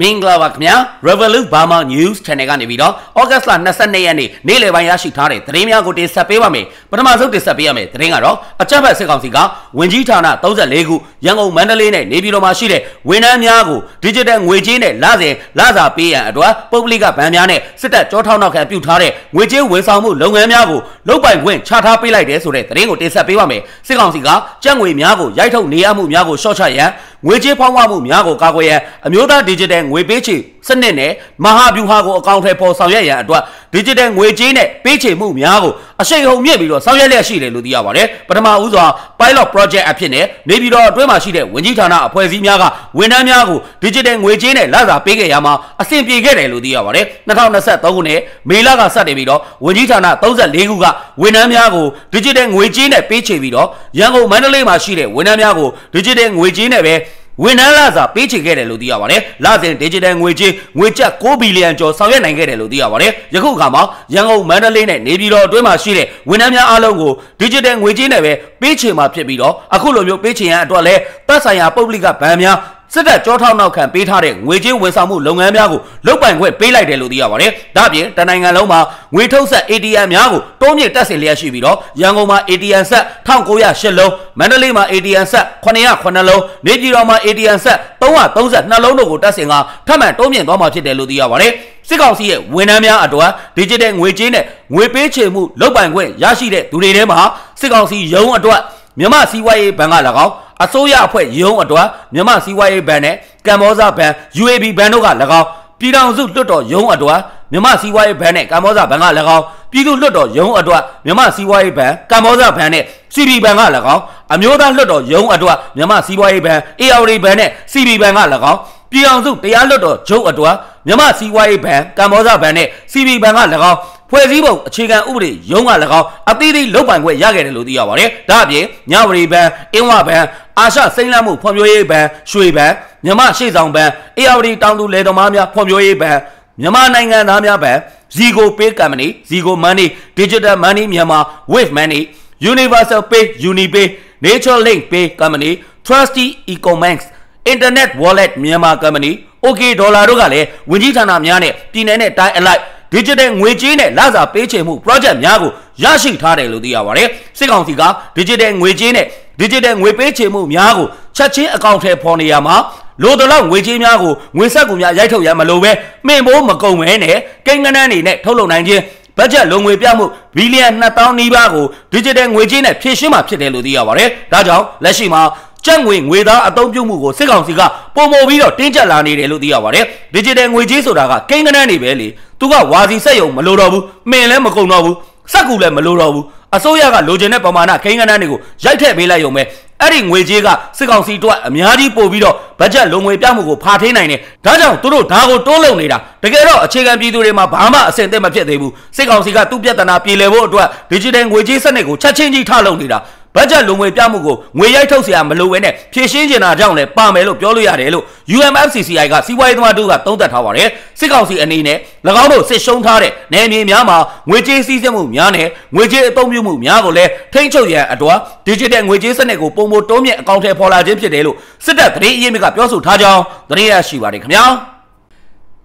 မင်္ဂလာပါခင်ဗျာ Revolut Burma News Channel ကနေပြီးတော့ August လ22ရက်နေ့နေ့လယ်ပိုင်းရရှိထားတဲ့သတင်းများကိုတင်ဆက်ပေးပါမယ်ပထမဆုံးတင်ဆက်ပေးရမယ်သတင်းကတော့အကြမ်းဖက်စစ်ကောင်စီကဝင်ကြီးဌာန34ခုရန်ကုန်မန္တလေးနဲ့နေပြည်တော်မှာရှိတဲ့ဝန်ထမ်းများကို Digital ငွေကြေးနဲ့လစဉ်လစာပေးရန်အတွက်ပုဂ္ဂလိကဗန်များနဲ့စစ်တပ်ကြောထောက်နောက်ခံပြုထားတဲ့ငွေကြေးဝန်ဆောင်မှုလုပ်ငန်းများကိုလုတ်ပိုင်ခွင့်ချထားပေးလိုက်တယ်ဆိုတဲ့သတင်းကိုတင်ဆက်ပေးပါမယ်စစ်ကောင်စီကကြက်ငွေများကိုရိုက်ထုတ်နေရမှုများကိုရှော့ချရန် ငွေကြေးဖောင်းပွားမှုများကိုကာကွယ်ရန်အမျိုးသား Digital ငွေပေးချေစနစ်နဲ့မဟာဗျူဟာကိုအကောင့်ထဲပေါ်ဆောင်ရွက်ရန်အတွက် Digital ငွေကြေးနဲ့ပေးချေမှုများကိုအရှိန်ဟုန်မြင့်ပြီးတော့ဆောင်ရွက်လျက်ရှိတယ်လို့သိရပါတယ်ပထမဦးစွာ Pilot Project အဖြစ်နဲ့နေပြည်တော်အတွင်းမှာရှိတဲ့ဝင်ကြီးဌာနအဖွဲ့အစည်းများကဝန်ထမ်းများကို Digital ငွေကြေးနဲ့လစာပေးခဲ့ရမှာအဆင်ပြေခဲ့တယ်လို့သိရပါတယ်2023ခုနှစ်မေလကစတင်ပြီးတော့ဝင်ကြီးဌာန34ခုကဝန်ထမ်းများကို Digital ငွေကြေးနဲ့ပေးချေပြီးတော့ရန်ကုန်မန္တလေးမှာရှိတဲ့ဝန်ထမ်းများကို Digital ငွေကြေးနဲ့ပဲ ဝန်ထမ်းလာစာပေးချေခဲ့တယ်လို့သိရပါတယ်။လစဉ် digital ငွေကြေးငွေကျပ်6ဘီလီယံကျော်ဆောင်ရွက်နိုင်ခဲ့တယ်လို့သိရပါတယ်။ယခုအခါမှာရန်ကုန်မန္တလေးနဲ့နေပြည်တော်အတွင်းမှာရှိတဲ့ဝန်ထမ်းများအားလုံးကို digital ငွေကြေးနဲ့ပဲပေးချေမှာဖြစ်ပြီးတော့အခုလိုမျိုးပေးချေရန်အတွက်လည်းသက်ဆိုင်ရာပုဂ္ဂလိကဗန်များ စစ်တပ်ကြောထောက်နောက်ခံပေးထားတဲ့ငွေကြေးဝန်ဆောင်မှုလုပ်ငန်းများကိုလုတ်ပိုင်ခွင့်ပေးလိုက်တယ်လို့သိရပါတယ်။ဒါ့အပြင်တနိုင်ငံလုံးမှာငွေထုတ်ဆက် ATM များကိုတုံးမြင့်တက်ဆင်လျက်ရှိပြီးတော့ရန်ကုန်မှာ ATM ဆက်1908လုံးမန္တလေးမှာ ATM ဆက်909လုံးနေပြည်တော်မှာ ATM ဆက်332လုံးတို့ကိုတက်ဆင်ကထပ်မံတုံးမြင့်သွားမှာဖြစ်တယ်လို့သိရပါတယ်။စစ်ကောင်စီရဲ့ဝန်ထမ်းများအတွက် digital ငွေကြေးနဲ့ငွေပေးချေမှုလုတ်ပိုင်ခွင့်ရရှိတဲ့သူတွေထဲမှာစစ်ကောင်စီရုံးအတွက်မြမစီးပွားရေးဘဏ်က၎င်း အစိုးရအဖွဲ့ရုံးအတွက်မြမစီးပွားရေးဘဏ်နဲ့ကမ္ဘောဇဘဏ် UAB ဘဏ်တို့က၎င်းပြည်ထောင်စုလွှတ်တော်ရုံးအတွက်မြမစီးပွားရေးဘဏ်နဲ့ကမ္ဘောဇဘဏ်က၎င်းပြည်သူ့လွှတ်တော်ရုံးအတွက်မြမစီးပွားရေးဘဏ်ကမ္ဘောဇဘဏ်နဲ့ CB ဘဏ်က၎င်းအမျိုးသားလွှတ်တော်ရုံးအတွက်မြမစီးပွားရေးဘဏ် ARD ဘဏ်နဲ့ CB ဘဏ်က၎င်းပြည်အောင်စုတရားလွှတ်တော်ချုပ်အတွက်မြမစီးပွားရေးဘဏ်ကမ္ဘောဇဘဏ်နဲ့ CB ဘဏ်က၎င်းဖွဲ့စည်းပုံအခြေခံဥပဒေရုံးက၎င်းအသီးသီးလုတ်ပိုင်ခွင့်ရခဲ့တယ်လို့သိရပါတယ်။ဒါ့အပြင်ညဝရီဘဏ်အင်းဝဘဏ် အာရှစိမ့်လန့်မှုဖွံ့ဖြိုးရေးဘဏ်ရွှေဘဏ်မြမရှေ့ဆောင်ဘဏ်အေယာဝတီတောင်သူလယ်သမားများဖွံ့ဖြိုးရေးဘဏ်မြန်မာနိုင်ငံသားများဘဏ် Zigo Pay Company Zigo Money Digital Money မြန်မာ Wave Money Universal Pay Unipay Nature Link Pay Company Trusty Ecobanks Internet Wallet မြန်မာ Company OK ဒေါ်လာတို့ကလည်းဝင်ကြီးဌာနများနဲ့ပြည်내နဲ့တိုင်းအလိုက် digital ငွေကြေးနဲ့လစာပေးချေမှု project များကိုရရှိထားတယ်လို့သိရပါတယ်စစ်ကောင်စီက digital ငွေကြေးနဲ့ digital ငွေပေးချေမှုများကိုချက်ချင်းအကောင့်ထဲပေါ်နေရမှာလိုတလောက်ငွေကြေးများကိုငွေဆက်ကူများရိုက်ထုတ်ရမလို့ပဲမှင်ပိုးမကုန်ပဲနဲ့ကိန်းကနန်းနေနဲ့ထုတ်လုပ်နိုင်ခြင်းဘတ်ဂျက်လုံငွေပြမှုဘီလီယံ2000နီးပါးကို digital ငွေကြေးနဲ့ဖြည့်ရှင်းမှာဖြစ်တယ်လို့သိရပါတယ်။ဒါကြောင့်လက်ရှိမှာကျပ်ငွေငွေသားအသုံးပြုမှုကိုစစ်ကောင်စီကပုံမပြီးတော့တင်းကျပ်လာနေတယ်လို့သိရပါတယ်။ digital ငွေကြေးဆိုတာကကိန်းကနန်းနေပဲလေ။သူကဝါစီစက်ယုံမလိုတော့ဘူး။မှင်လည်းမကုန်တော့ဘူး။ စက်ကူလည်းမလိုတော့ဘူး။အစိုးရကလိုချင်တဲ့ပမာဏကိန်းကနန်းတွေကိုရိုက်ထည့်ပေးလိုက်ရုံပဲအဲ့ဒီငွေကြေးကစစ်ကောင်စီတို့အများကြီးပို့ပြီးတော့ဘတ်ဂျက်လုံငွေပြမှုကိုဖာထင်းနိုင်တယ်ဒါကြောင့်သူတို့ဒါကိုတိုးလုံနေတာတကယ်တော့အခြေခံပြည်သူတွေမှာဘာမှအဆင်သင့်မဖြစ်သေးဘူးစစ်ကောင်စီကသူ့ပြဿနာပြေလည်ဖို့အတွက် digital ငွေကြေးစနစ်ကိုချက်ချင်းကြီးထလုံနေတာ ဘတ်ဂျက်လုံငွေပြမှုကိုငွေရိုက်ထုတ်เสียမလိုဘဲနဲ့ဖြည့်ရှင်းကျင်တာကြောင့်လည်းပါမယ်လို့ပြောလို့ရတယ်လို့ UMFCCI ကစီးပွားရေးသမားတို့ကသုံးသပ်ထားပါတယ်စစ်ကောင်စီအနေနဲ့၎င်းတို့စစ်ရှုံးထားတဲ့နယ်မြေများမှာငွေကြေးစည်းစိမ်မှုများနဲ့ငွေကြေးအသုံးပြုမှုများကိုလည်းထိန်းချုပ်ရန်အတွက် digital ငွေကြေးစနစ်ကိုပုံမတိုးမြင့်အကောင့်ထဲပေါ်လာခြင်းဖြစ်တယ်လို့စစ်တပ်သတင်းအရင်းမြစ်ကပြောဆိုထားကြောင်းသတင်းရရှိပါတယ်ခင်ဗျာ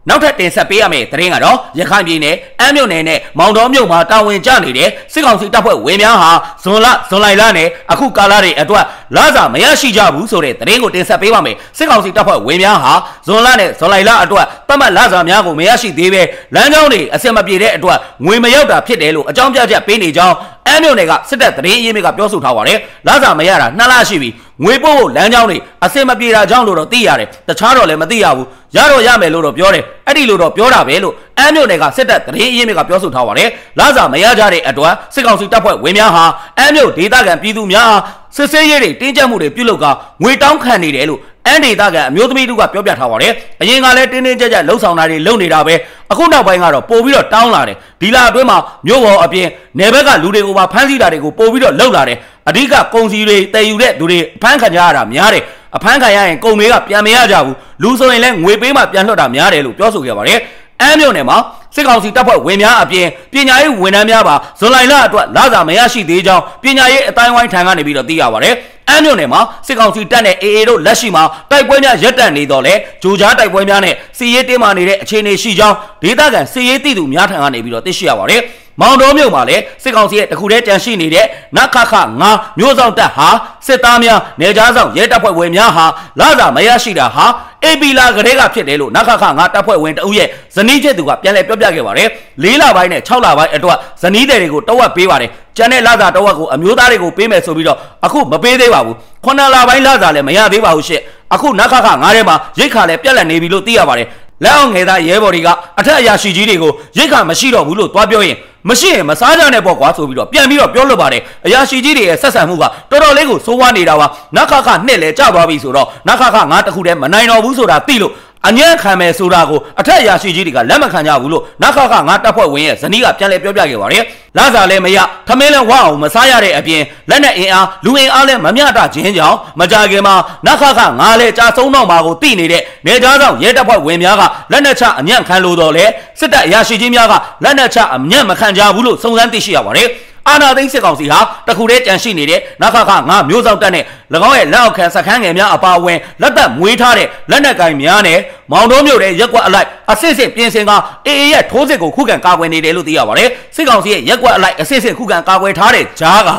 နောက်ထပ်တင်ဆက်ပေးရမယ့်သတင်းကတော့ရခိုင်ပြည်နယ်အမ်းမြို့နယ်နဲ့မောင်တော်မြို့မှာတာဝန်ကျနေတဲ့စစ်ကောင်စီတပ်ဖွဲ့ဝင်များဟာဇွန်လဇွန်လလနဲ့အခုကာလတွေအတွက်လစာမရရှိကြဘူးဆိုတဲ့သတင်းကိုတင်ဆက်ပေးပါမယ်စစ်ကောင်စီတပ်ဖွဲ့ဝင်များဟာဇွန်လနဲ့ဇွန်လလအတွက်တတ်မှတ်လစာများကိုမရရှိသေးပဲလမ်းကြောင်းတွေအဆင်မပြေတဲ့အတွက်ငွေမရောက်တာဖြစ်တယ်လို့အကြောင်းပြချက်ပေးနေကြောင်းအမ်းမြို့နယ်ကစစ်တပ်သတင်းအရင်းမြစ်ကပြောဆိုထားပါတယ်လစာမရတာနှစ်လရှိပြီငွေပို့ဖို့လမ်းကြောင်းတွေအစင်မပြေတာကြောင့်လို့တော့သိရတယ်တခြားတော့လည်းမသိရဘူးရတော့ရမယ်လို့တော့ပြောတယ် အဲ့ဒီလိုတော့ပြောတာပဲလို့အမ်းမြို့နယ်ကစစ်တပ်သတင်းအရင်းမြစ်ကပြောဆိုထားပါတယ်လစာမရကြတဲ့အတွက်စစ်ကောင်စီတပ်ဖွဲ့ဝင်များဟာအမ်းမြို့ဒေသခံပြည်သူများဟာစစ်ဆေးရေးတွေတင်းကျပ်မှုတွေပြုလုပ်ကငွေတောင်းခံနေတယ်လို့အ န်ဒေတာကအမျိုးသမီးတို့ကပြောပြထားပါတယ်အရင်ကလည်းတင်းတင်းကြပ်ကြပ်လှုပ်ဆောင်တာတွေလုပ်နေတာပဲအခုနောက်ပိုင်းကတော့ပို့ပြီးတော့တောင်းလာတယ်ဒီလအတွင်းမှာမြို့ပေါ်အပြင်နယ်ဘက်ကလူတွေကိုပါဖမ်းဆီးတာတွေကိုပို့ပြီးတော့လှုပ်လာတယ်အဓိကကုန်စည်တွေတည်ယူတဲ့သူတွေဖမ်းခံကြရတာများတယ်အဖမ်းခံရရင်ကုန်တွေကပြန်မရကြဘူးလူဆိုရင်လည်းငွေပေးမှပြန်လွှတ်တာများတယ်လို့ပြောဆိုခဲ့ပါတယ်အမ်းမြို့နယ်မှာစစ်ကောင်စီတပ်ဖွဲ့ဝင်များအပြင်ပညာရေးဝန်ထမ်းများပါဇွန်လလအတွက်လစာမရရှိသေးကြောင်းပညာရေးအတိုင်းဝိုင်းထံကနေပြီးတော့သိရပါတယ် အမ်းမြို့နယ်မှာစစ်ကောင်စီတပ်နဲ့ AA တို့လက်ရှိမှာတိုက်ပွဲများရပ်တန့်နေတော့လေဂျိုကြားတိုက်ပွဲများနဲ့စီရေးတင်းမာနေတဲ့အခြေအနေရှိကြောင်းဒေသခံစီရေးတည်သူများထံကနေပြီးတော့သိရှိရပါတယ် မောင်တော်မြို့မှာလည်းစစ်ကောင်စီရဲ့တခုတည်းတန်ရှိနေတဲ့နခခ9မျိုးဆောင်တပ်ဟာစစ်သားများနေကြားဆောင်ရဲတပ်ဖွဲ့ဝင်များဟာလာစာမရရှိတာဟာအေပီလာကလေးကဖြစ်တယ်လို့နခခ9တပ်ဖွဲ့ဝင်တအုပ်ရဲ့ဇနီးချက်သူကပြန်လည်ပြောပြခဲ့ပါတယ်၄လပိုင်းနဲ့6လပိုင်းအတွက်ဇနီးတွေကိုတဝက်ပေးပါတယ်ကျန်တဲ့လာစာတဝက်ကိုအမျိုးသားတွေကိုပေးမယ်ဆိုပြီးတော့အခုမပေးသေးပါဘူးခုနလပိုင်းလာစာလည်းမရသေးပါဘူးရှင့်အခုနခခ9ထဲမှာရိတ်ခါလည်းပြက်လက်နေပြီလို့သိရပါတယ် လက်အောင်ငယ်သားရဲဘော်တွေကအထက်အရာရှိကြီးတွေကိုရိတ်ခါမရှိတော့ဘူးလို့သွားပြောရင်မရှိရင်မစားကြနဲ့ပေါ့ကွာဆိုပြီးတော့ပြန်ပြီးတော့ပြောလို့ပါတယ်အရာရှိကြီးတွေရဲ့ဆက်ဆံမှုကတော်တော်လေးကိုစိုးဝါးနေတာပါနခခနှစ်လဲကြသွားပြီဆိုတော့နခခငါတခုတည်းမနိုင်တော့ဘူးဆိုတာသိလို့ အညံ့ခံမယ်ဆိုတာကိုအထက်အရာရှိကြီးတွေကလက်မခံကြဘူးလို့နခခငါတပ်ဖွဲ့ဝင်ရဲ့ဇနီးကပြန်လဲပြောပြခဲ့ပါတယ်။လာစာလည်းမရထမင်းလည်းဝအောင်မစားရတဲ့အပြင်လက်နဲ့အင်အားလူအင်အားလည်းမမျှတခြင်းကြောင့်မကြခင်မှာနခခငါလည်းကြာဆုံးတော့မှာကိုသိနေတဲ့နေသားဆောင်ရဲတပ်ဖွဲ့ဝင်များကလက်နက်ချအညံ့ခံလို့တော့လေစစ်တပ်အရာရှိကြီးများကလက်နက်ချအညံ့မခံကြဘူးလို့စုံစမ်းသိရှိရပါတယ်။ အာနာသိန်းစစ်ကောင်စီဟာတခုတည်းကြန့်ရှိနေတဲ့နခခငါမျိုးစောက်တက်နဲ့၎င်းရဲ့လက်အောက်ခံစခန်းငယ်များအပါအဝင်လက်သက်မွေးထားတဲ့လက်နက်ကင်များနဲ့မောင်တော်မျိုးတဲ့ရက်ကွက်အလိုက်အစစ်စစ်ပြင်ဆင်ကအေအေရဲ့ထိုးစစ်ကိုခုခံကာကွယ်နေတယ်လို့သိရပါတယ်စစ်ကောင်စီရဲ့ရက်ကွက်အလိုက်အစစ်စစ်ခုခံကာကွယ်ထားတဲ့ဂျားက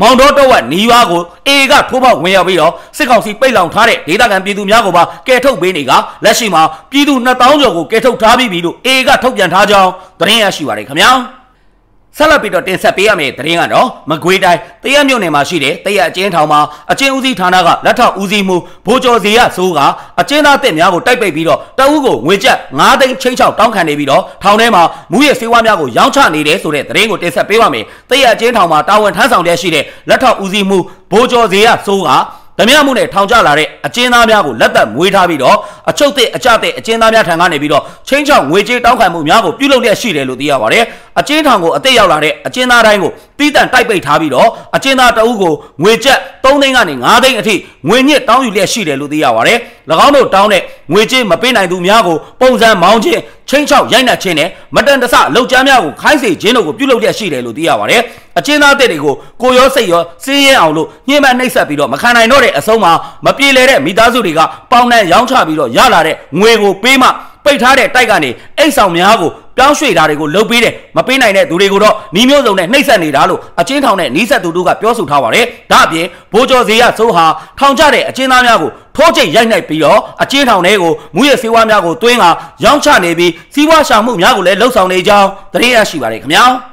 မောင်တော်တော့ဝနီးရွာကိုအေကထိုးပေါက်ဝင်ရောက်ပြီးတော့စစ်ကောင်စီပိတ်လောင်ထားတဲ့ဒေသခံပြည်သူများကိုပါကဲထုတ်ပေးနေကလက်ရှိမှာပြည်သူ2000ကျော်ကိုကဲထုတ်ထားပြီးပြီလို့အေကထုတ်ပြန်ထားကြောင်းသတင်းရရှိပါတယ်ခင်ဗျာ ဆက်လက်ပြီးတော့တင်ဆက်ပေးရမယ့်သတင်းကတော့မကွေးတိုင်းတရက်မြို့နယ်မှာရှိတဲ့တရက်အကျဉ်းထောင်မှာအကျဉ်းဦးစီးဌာနကလက်ထောက်ဦးစီးမှုဘိုးကျော်စီရဆိုးကအကျဉ်းသားတက်များကိုတိုက်ပိတ်ပြီးတော့တအုပ်ကိုငွေကျပ်9သိန်းချင်းချောက်တောင်းခံနေပြီးတော့ထောင်ထဲမှာမူရစေဝါများကိုရောင်းချနေတယ်ဆိုတဲ့သတင်းကိုတင်ဆက်ပေးပါမယ်တရက်အကျဉ်းထောင်မှာတာဝန်ထမ်းဆောင်ရရှိတဲ့လက်ထောက်ဦးစီးမှုဘိုးကျော်စီရဆိုးက ဓမြမှုနဲ့ထောင်ကျလာတဲ့အကျဉ်းသားများကိုလက်သက်မွေးထားပြီးတော့အချုပ်တဲ့အကြတဲ့အကျဉ်းသားများထံကနေပြီးတော့ချင်းချောင်းငွေကြေးတောင်းခံမှုများကိုပြုလုပ်လျက်ရှိတယ်လို့သိရပါတယ်။အကျဉ်းထောင်ကိုအသက်ရောက်လာတဲ့အကျဉ်းသားတိုင်းကိုပြီးတန်တိုက်ပိတ်ထားပြီးတော့အကျဉ်းသားတအုပ်ကိုငွေကျပ်3သိန်းကနေ5သိန်းအထိငွေညစ်တောင်းယူလျက်ရှိတယ်လို့သိရပါတယ်။၎င်းတို့တောင်းတဲ့ငွေကြေးမပေးနိုင်သူများကိုပုံစံမောင်းခြင်းချင်းချောက်ရိုက်နှက်ခြင်းနဲ့မတန်တဆလောက်ကျမ်းများကိုခိုင်းစေခြင်းတို့ကိုပြုလုပ်လျက်ရှိတယ်လို့သိရပါတယ်။ အကျဉ်းသားတဲ့တွေကိုကိုရောစိတ်ရောစင်းရဲအောင်လို့ညှိမနှိပ်ဆက်ပြီးတော့မခံနိုင်တော့တဲ့အဆုံးမှာမပြေလည်တဲ့မိသားစုတွေကပေါင်နှံရောင်းချပြီးတော့ရလာတဲ့ငွေကိုပေးမှပိတ်ထားတဲ့တိုက်ကနေအိတ်ဆောင်များကိုပြောင်းရွှေ့တာတွေကိုလုပ်ပေးတယ်မပေးနိုင်တဲ့သူတွေကိုတော့နှီးမျိုးစုံနဲ့နှိပ်စက်နေတာလို့အချင်းထောင်နဲ့နှီးဆက်သူတို့ကပြောဆိုထားပါတယ်ဒါအပြင်ဘိုးကျော်ဇေယဆိုးဟာထောင်ကျတဲ့အချင်းသားများကိုထိုးချိတ်ရိုက်နှိုက်ပြီးတော့အချင်းထောင်တွေကိုမူရစေဝါများကိုတွင်းကရောင်းချနေပြီးစီးပွားရှာမှုများကိုလည်းလှုပ်ဆောင်နေကြောင်းသတင်းရရှိပါတယ်ခင်ဗျာ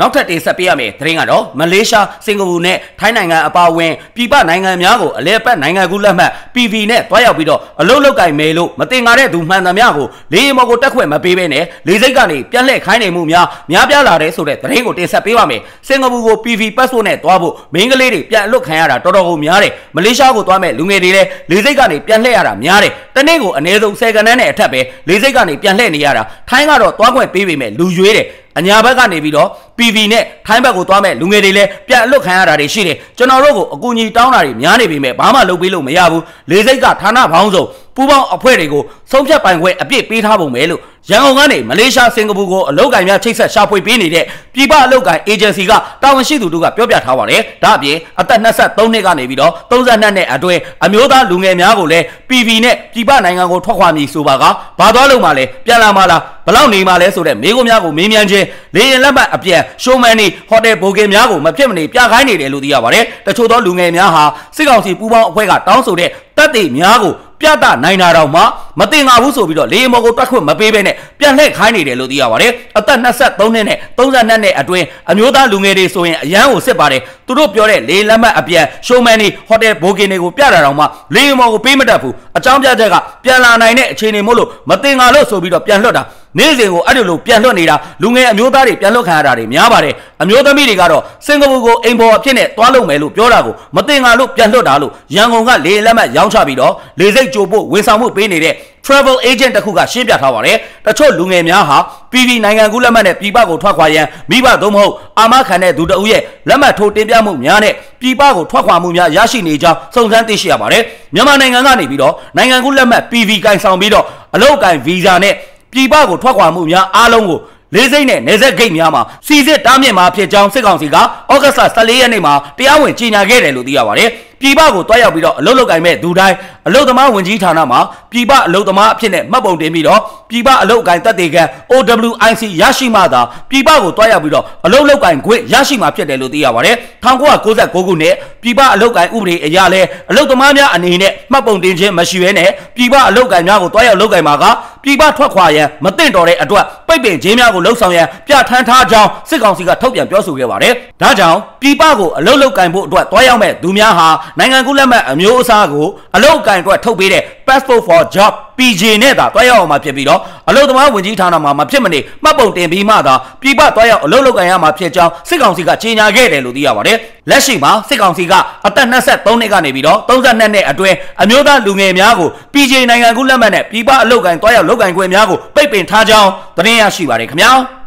နောက်ထပ်တင်ဆက်ပေးရမယ့်သတင်းကတော့မလေးရှားစင်ကာပူနဲ့ထိုင်းနိုင်ငံအပါအဝင်ပြည်ပနိုင်ငံများကိုအလဲပတ်နိုင်ငံကူးလက်မှတ် PV နဲ့တွားရောက်ပြီးတော့အလုတ်လုတ်ကင်မယ်လို့မတင်ကားတဲ့သူမှန်သမျှကိုလေယာဉ်ပေါ်ကိုတက်ခွင့်မပေးဘဲနဲ့လေစိတ်ကနေပြက်လှည့်ခိုင်းနေမှုများများပြားလာတဲ့ဆိုတဲ့သတင်းကိုတင်ဆက်ပေးပါမယ်စင်ကာပူကို PV passport နဲ့တွားဖို့မိန်းကလေးတွေပြန်အလွတ်ခံရတာတော်တော်ကိုများတယ်မလေးရှားကိုတွားမဲ့လူငယ်တွေလည်းလေစိတ်ကနေပြန်လှည့်ရတာများတယ်တနေ့ကိုအနည်းဆုံး10ကနန်းနဲ့အထက်ပဲလေစိတ်ကနေပြန်လှည့်နေရတာထိုင်းကတော့တွားခွင့်ပေးပေမဲ့လူရွေးတယ်အညာဘက်ကနေပြီးတော့ PV နဲ့ထိုင်းဘက်ကိုသွားမဲ့လူငယ်တွေလည်းပြန်အလွတ်ခံရတာတွေရှိတယ်ကျွန်တော်တို့ကိုအကူအညီတောင်းတာတွေများနေပြီမဲ့ဘာမှလုပ်ပေးလို့မရဘူးလေစိတ်ကဌာနဘောင်းစုံပူပေါင်းအဖွဲ့တွေကိုဆုံးဖြတ်ပိုင်ခွင့်အပြည့်ပေးထားပုံပဲလို့ရန်ကုန်ကနေမလေးရှားစင်ကာပူကိုအလုပ်ကိုင်များချိတ်ဆက်ရှာဖွေပေးနေတဲ့ပြည်ပအလုပ်ကိုင်အေဂျင်စီကတာဝန်ရှိသူတို့ကပြောပြထားပါတယ်။ဒါအပြင်အသက်23နှစ်ကနေပြီးတော့32နှစ်အတွင်းအမျိုးသားလူငယ်များကိုလည်း PV နဲ့ပြည်ပနိုင်ငံကိုထွက်ခွာမည်ဆိုပါကဘာသွားလို့မှလဲပြန်လာမှလားဘလောက်နေမှလဲဆိုတဲ့မိကုများကိုမေးမြန်းခြင်းလေရင်လက်မှတ်အပြန်ရှိုးမန်နီဟိုတယ်ဘိုကင်များကိုမဖြစ်မနေပြခိုင်းနေတယ်လို့သိရပါတယ်။တချို့သောလူငယ်များဟာစစ်ကောင်စီပူးပေါင်းအဖွဲ့ကတောင်းဆိုတဲ့တပ်တွေများကို ပြသနိုင်တာတော့မှမတင်ငါဘူးဆိုပြီးတော့လေမော်ကိုတွက်ခွင့်မပေးဘဲနဲ့ပြန်လှည့်ခိုင်းနေတယ်လို့သိရပါတယ်အသက်23နှစ်နဲ့32နှစ်အတွင်းအမျိုးသားလူငယ်တွေဆိုရင်အရန်ကိုစစ်ပါတယ်သူတို့ပြောတဲ့လေလက်မှတ်အပြန်ရှိုးမန်နေဟိုတယ်ဘိုကင်တွေကိုပြတာတော့မှလေမော်ကိုပေးမတတ်ဘူးအကြောင်းပြချက်ကပြန်လာနိုင်တဲ့အခြေအနေမို့လို့မတင်ငါလို့ဆိုပြီးတော့ပြန်လွှတ်တာ နေ့စဉ်ကိုအဲ့လိုလိုပြန်လွှတ်နေတာလူငယ်အမျိုးသားတွေပြန်လွှတ်ခံရတာတွေများပါတယ်အမျိုးသမီးတွေကတော့စင်ကာပူကိုအိမ်ပေါ်အဖြစ်နဲ့သွားလုပ်မယ်လို့ပြောတာကိုမတင်ငါလို့ပြန်လွှတ်တာလို့ရန်ကုန်ကလေလက်မှတ်ရောင်းချပြီးတော့လေစိတ်ကြိုဖို့ဝန်ဆောင်မှုပေးနေတဲ့ travel agent တခုကရှင်းပြထားပါတယ်တချို့လူငယ်များဟာ PV နိုင်ငံကူးလက်မှတ်နဲ့ပြည်ပကိုထွက်ခွာရန်မိဘသို့မဟုတ်အာမခံတဲ့သူတအုပ်ရဲ့လက်မှတ်ထိုးတင်ပြမှုများနဲ့ပြည်ပကိုထွက်ခွာမှုများရရှိနေကြောင်းစုံစမ်းသိရှိရပါတယ်မြန်မာနိုင်ငံကနေပြီးတော့နိုင်ငံကူးလက်မှတ် PV ကင်ဆောင်ပြီးတော့အလုပ်ကင်ဗီဇာနဲ့ ပြည်ပကိုထွက်ခွာမှုများအားလုံးကိုလေးစိမ့်နဲ့နေဆက်ဂိတ်များမှာစီစစ်တားမြစ်မှာဖြစ်ကြောင်းစစ်ကောင်စီကဩဂတ်စ်လ14ရက်နေ့မှာတရားဝင်ကြေညာခဲ့တယ်လို့သိရပါတယ် ပြည်ပကိုတွားရောက်ပြီးတော့အလုပ်လုပ်ကိုင်မဲ့ဒူတိုင်းအလုပ်သမားဝင်ကြီးဌာနမှာပြည်ပအလုပ်သမားအဖြစ်နဲ့မှတ်ပုံတင်ပြီးတော့ပြည်ပအလုပ်ကိုင်တက်တေခံ OWIC ရရှိမှသာပြည်ပကိုတွားရောက်ပြီးတော့အလုပ်လုပ်ကိုင်ခွင့်ရရှိမှာဖြစ်တယ်လို့သိရပါတယ်1996ခုနှစ်ပြည်ပအလုပ်ကိုင်ဥပဒေအရလဲအလုပ်သမားများအနေနဲ့မှတ်ပုံတင်ခြင်းမရှိဘဲနဲ့ပြည်ပအလုပ်ကိုင်များကိုတွားရောက်လုပ်ကိုင်မှာကပြည်ပထွက်ခွာရန်မသင့်တော်တဲ့အတွက်ပိတ်ပင်ခြင်းများကိုလှုံ့ဆော်ရန်ပြဋ္ဌာန်းထားကြောင်းစစ်ကောင်စီကထုတ်ပြန်ပြောဆိုခဲ့ပါတယ်။ဒါကြောင့်ပြည်ပကိုအလုပ်လုပ်ကိုင်ဖို့အတွက်တွားရောက်မဲ့သူများဟာနိုင်ငံကူးလက်မှတ်အမျိုးအစားကိုအလုပ်ကိုင်အတွက်ထုတ်ပေးတဲ့ passport for job PJ နဲ့သာတွားရောက်အောင်မှာဖြစ်ပြီးတော့အလုပ်သမားဝင်ကြီးဌာနမှာမဖြစ်မနေမှတ်ပုံတင်ပြီးမှသာပြည်ပတွားရောက်အလုပ်လုပ်ကိုင်ရမှာဖြစ်ကြောင်းစစ်ကောင်စီကကြေညာခဲ့တယ်လို့သိရပါတယ်။လက်ရှိမှာစစ်ကောင်စီကအသက်23နှစ်ကနေပြီးတော့32နှစ်အတွင်းအမျိုးသားလူငယ်များကို PJ နိုင်ငံကူးလက်မှတ်နဲ့ပြည်ပအလုပ်ကိုင်တွားရောက်လုပ်ကိုင်ခွင့်များကိုပိတ်ပင်ထားကြောင်းသတင်းရရှိပါတယ်ခင်ဗျာ။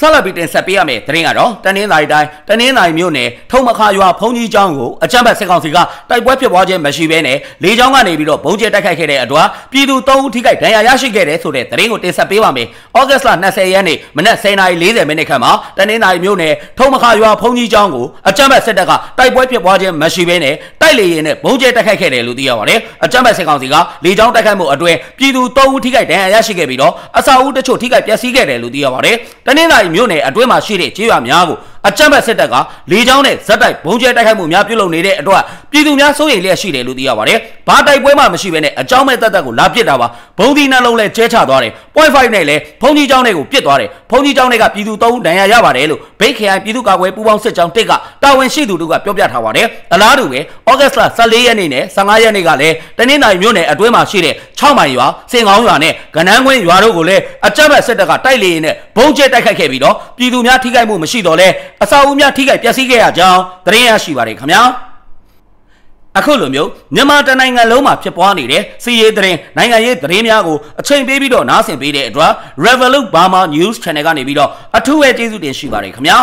ဆက်လက်ပြီးတင်ဆက်ပေးရမယ့်သတင်းကတော့တနင်္သာရီတိုင်းတနင်္သာရီမြို့နယ်ထုံမခါရွာဖုန်ကြီးကျောင်းကိုအကြမ်းဖက်စစ်ကောင်စီကတိုက်ပွဲဖြစ်ပွားခြင်းမရှိဘဲနဲ့လေကြောင်းကနေပြီးတော့ဘုံကျဲတိုက်ခိုက်ခဲ့တဲ့အတွက်ပြည်သူ၃ဦးထိခိုက်ဒဏ်ရာရရှိခဲ့တဲ့ဆိုတဲ့သတင်းကိုတင်ဆက်ပေးပါမယ်။ဩဂတ်စ်လ20ရက်နေ့မနက်10:40မိနစ်ခန့်မှာတနင်္သာရီမြို့နယ်ထုံမခါရွာဖုန်ကြီးကျောင်းကိုအကြမ်းဖက်စစ်တပ်ကတိုက်ပွဲဖြစ်ပွားခြင်းမရှိဘဲနဲ့တိုက်လေရင်နဲ့ဘုံကျဲတိုက်ခိုက်ခဲ့တယ်လို့သိရပါတယ်။အကြမ်းဖက်စစ်ကောင်စီကလေကြောင်းတိုက်ခိုက်မှုအတွင်းပြည်သူ၃ဦးထိခိုက်ဒဏ်ရာရရှိခဲ့ပြီးတော့အစာအုပ်တချို့ထိခိုက်ပျက်စီးခဲ့တယ်လို့သိရပါတယ်။တနင်္သာရီမြို့နယ်အတွင်းမှာရှိတဲ့ကြေးရွာများကိုအကြမ်းဖက်စစ်တပ်ကလေကြောင်းနဲ့ဇက်တိုက်ဘုံကျဲတိုက်ခိုက်မှုများပြုလုပ်နေတဲ့အတွက်ပြည်သူများစိုးရိမ်လျက်ရှိတယ်လို့သိရပါတယ်။ဘာတိုက်ပွဲမှမရှိဘဲနဲ့အကြောင်းမဲ့တပ်တပ်ကိုလာပစ်တာပါ။ဘုံဒီနှလုံးလဲကျဲချသွားတယ်။ point 5နဲ့လဲဘုံကြီးကျောင်းတွေကိုပစ်သွားတယ်။ဘုံကြီးကျောင်းတွေကပြည်သူ၃ဦးဒဏ်ရာရပါတယ်လို့ဘိတ်ခရိုင်ပြည်သူ့ကာကွယ်ပူးပေါင်းစစ်ကြောင်းတစ်ကတာဝန်ရှိသူတို့ကပြောပြထားပါတယ်။အလားတူပဲဩဂတ်စ်လ14ရက်နေ့နဲ့15ရက်နေ့ကလည်းတနင်္လာရီမြို့နယ်အတွင်းမှာရှိတဲ့6မိုင်ရွာစင်ကောင်းရွာနဲ့ကနန်းကွင်းရွာတို့ကိုလည်းအကြမ်းဖက်စစ်တပ်ကတိုက်လေရင်နဲ့ဘုံကျဲတိုက်ခိုက်ခဲ့ပြီးတော့ပြည်သူများထိခိုက်မှုမရှိတော့လဲ အစာအုပ်များထိခိုက်ပျက်စီးခဲ့ရကြောင်းသတင်းရရှိပါတယ်ခင်ဗျာအခုလိုမျိုးမြန်မာတနိုင်ငံလုံးမှာဖြစ်ပွားနေတဲ့စီးရေးသတင်းနိုင်ငံရေးသတင်းများကိုအချိန်ပေးပြီးတော့နားဆင်ပေးတဲ့အတွက် Revolut Burma News Channel ကနေပြီးတော့အထူးပဲကျေးဇူးတင်ရှိပါတယ်ခင်ဗျာ